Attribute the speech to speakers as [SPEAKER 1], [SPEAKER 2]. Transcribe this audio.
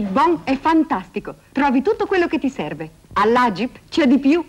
[SPEAKER 1] Big Bon è fantastico. Trovi tutto quello che ti serve. All'Agip c'è di più.